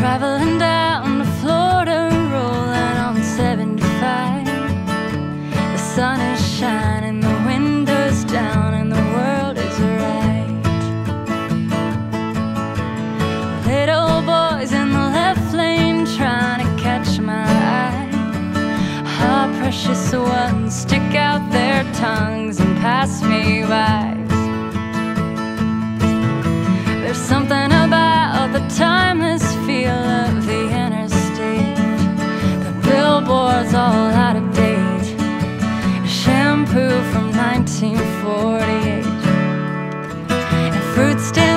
Traveling down to Florida, rolling on 75. The sun is shining, the windows down, and the world is right. Little boys in the left lane trying to catch my eye. Ah, precious ones stick out their tongues and pass me by. From 1948. And fruit stands